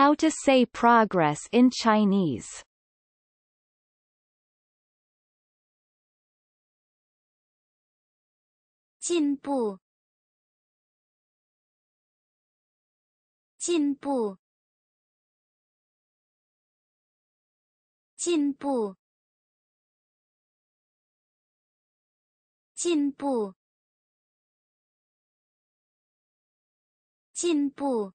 How to say progress in Chinese. 进步，进步，进步，进步，进步。